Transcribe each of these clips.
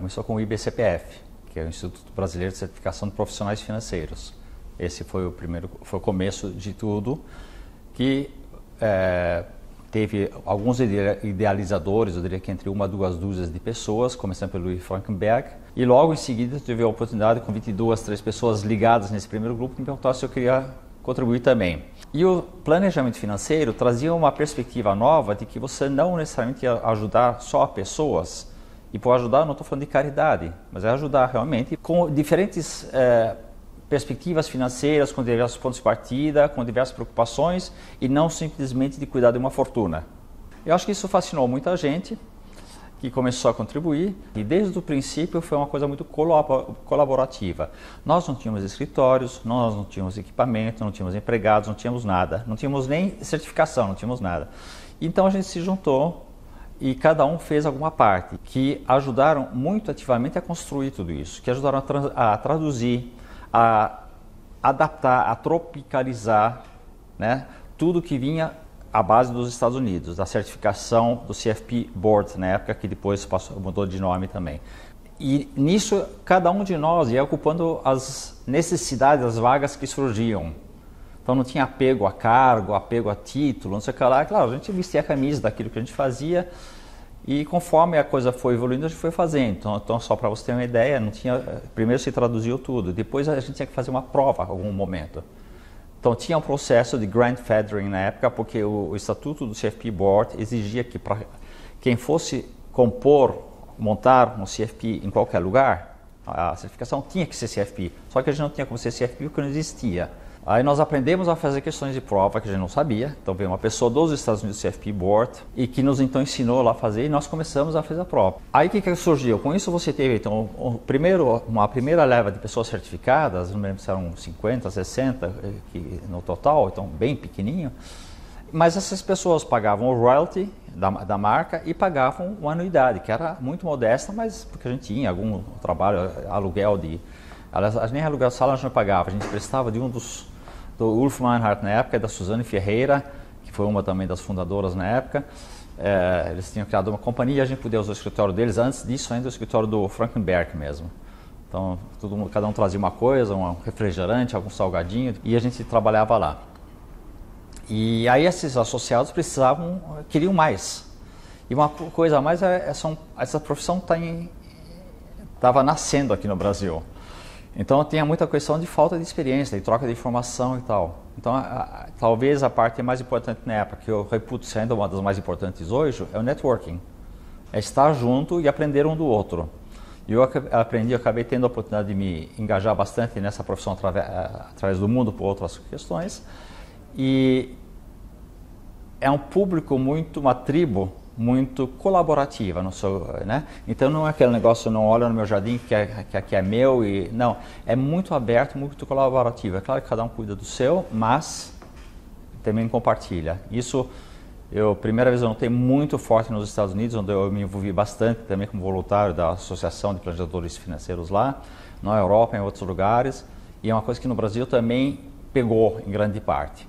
Começou com o IBCPF, que é o Instituto Brasileiro de Certificação de Profissionais Financeiros. Esse foi o primeiro, foi o começo de tudo, que é, teve alguns idealizadores, eu diria que entre uma duas dúzias de pessoas, começando pelo Louis Frankenberg, e logo em seguida tive a oportunidade com 22, três pessoas ligadas nesse primeiro grupo me perguntar se eu queria contribuir também. E o planejamento financeiro trazia uma perspectiva nova de que você não necessariamente ia ajudar só pessoas, e por ajudar não estou falando de caridade, mas é ajudar realmente com diferentes é, perspectivas financeiras, com diversos pontos de partida, com diversas preocupações e não simplesmente de cuidar de uma fortuna. Eu acho que isso fascinou muita gente que começou a contribuir e desde o princípio foi uma coisa muito colaborativa. Nós não tínhamos escritórios, nós não tínhamos equipamento, não tínhamos empregados, não tínhamos nada, não tínhamos nem certificação, não tínhamos nada. Então a gente se juntou e cada um fez alguma parte que ajudaram muito ativamente a construir tudo isso, que ajudaram a, a traduzir a adaptar, a tropicalizar né, tudo que vinha à base dos Estados Unidos, da certificação do CFP Board, na época que depois passou, mudou de nome também. E nisso, cada um de nós ia ocupando as necessidades, as vagas que surgiam. Então não tinha apego a cargo, apego a título, não sei o que lá. Claro, a gente vestia a camisa daquilo que a gente fazia, e conforme a coisa foi evoluindo, a gente foi fazendo. Então, então só para você ter uma ideia, não tinha, primeiro se traduziu tudo, depois a gente tinha que fazer uma prova em algum momento. Então tinha um processo de grandfathering na época, porque o, o estatuto do CFP Board exigia que para quem fosse compor, montar um CFP em qualquer lugar, a certificação tinha que ser CFP. Só que a gente não tinha como ser CFP porque não existia. Aí nós aprendemos a fazer questões de prova que a gente não sabia. Então veio uma pessoa dos Estados Unidos, CFP Board, e que nos então ensinou lá a fazer e nós começamos a fazer a prova. Aí o que, que surgiu? Com isso você teve então primeiro, uma primeira leva de pessoas certificadas, não lembro se eram 50, 60 eh, que, no total, então bem pequenininho. Mas essas pessoas pagavam o royalty da, da, marca e pagavam uma anuidade, que era muito modesta, mas porque a gente tinha algum trabalho, aluguel de. Aliás, nem aluguel de sala a gente não pagava, a gente prestava de um dos do Ulf Meinhardt na época e da Suzane Ferreira, que foi uma também das fundadoras na época. É, eles tinham criado uma companhia e a gente podia usar o escritório deles. Antes disso, ainda o escritório do Frankenberg mesmo. Então, todo, cada um trazia uma coisa, um refrigerante, algum salgadinho, e a gente trabalhava lá. E aí esses associados precisavam, queriam mais. E uma coisa a mais é, é essa profissão estava tá nascendo aqui no Brasil. Então tinha muita questão de falta de experiência, de troca de informação e tal. Então a, a, talvez a parte mais importante na época, que eu reputo sendo uma das mais importantes hoje, é o networking. É estar junto e aprender um do outro. E eu aprendi, eu acabei tendo a oportunidade de me engajar bastante nessa profissão através, através do mundo por outras questões. E é um público muito, uma tribo muito colaborativa né? Então não é aquele negócio não olha no meu jardim que, é, que aqui é meu e não é muito aberto, muito colaborativo. É claro que cada um cuida do seu, mas também compartilha. Isso eu primeira vez eu notei muito forte nos Estados Unidos, onde eu me envolvi bastante também como voluntário da Associação de Planejadores Financeiros lá, na Europa, em outros lugares, e é uma coisa que no Brasil também pegou em grande parte.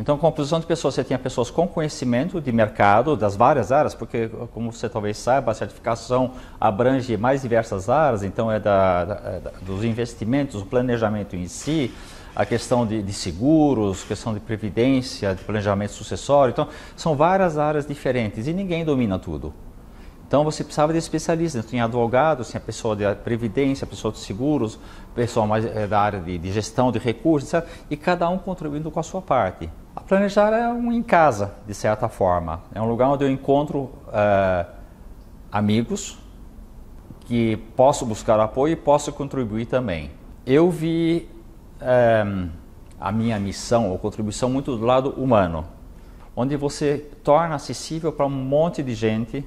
Então, composição de pessoas, você tinha pessoas com conhecimento de mercado das várias áreas, porque, como você talvez saiba, a certificação abrange mais diversas áreas, então é da, da, é da dos investimentos, o planejamento em si, a questão de, de, seguros, questão de previdência, de planejamento sucessório. Então, são várias áreas diferentes e ninguém domina tudo. Então, você precisava de especialistas. Tinha advogados, tinha pessoa de previdência, pessoa de seguros, pessoal mais é, da área de, de gestão de recursos, etc. E cada um contribuindo com a sua parte. Planejar é um em casa, de certa forma. É um lugar onde eu encontro é, amigos que posso buscar apoio e posso contribuir também. Eu vi é, a minha missão ou contribuição muito do lado humano, onde você torna acessível para um monte de gente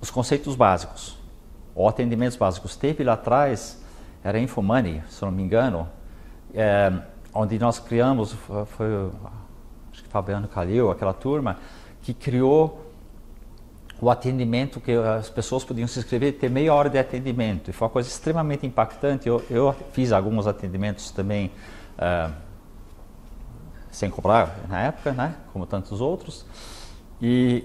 os conceitos básicos, ou atendimentos básicos. Teve lá atrás, era Infomoney, se não me engano, é, onde nós criamos, foi acho que Fabiano Calil, aquela turma, que criou o atendimento que as pessoas podiam se inscrever ter meia hora de atendimento. E foi uma coisa extremamente impactante. Eu, eu fiz alguns atendimentos também uh, sem cobrar na época, né? como tantos outros. E,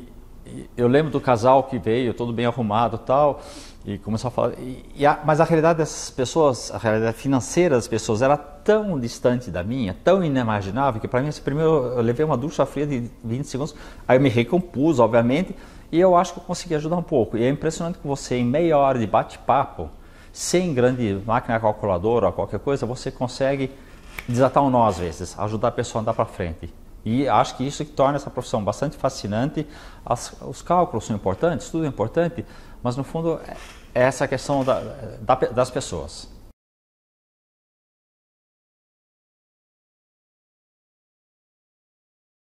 eu lembro do casal que veio, todo bem arrumado tal, e começou a falar. E, a, mas a realidade dessas pessoas, a realidade financeira das pessoas era tão distante da minha, tão inimaginável, que para mim, esse primeiro, eu levei uma ducha fria de 20 segundos, aí eu me recompus, obviamente, e eu acho que eu consegui ajudar um pouco. E é impressionante que você, em meia hora de bate-papo, sem grande máquina calculadora ou qualquer coisa, você consegue desatar um nó às vezes, ajudar a pessoa a andar para frente. E acho que isso que torna essa profissão bastante fascinante. As, os cálculos são importantes, tudo é importante, mas no fundo é essa questão da, da, das pessoas.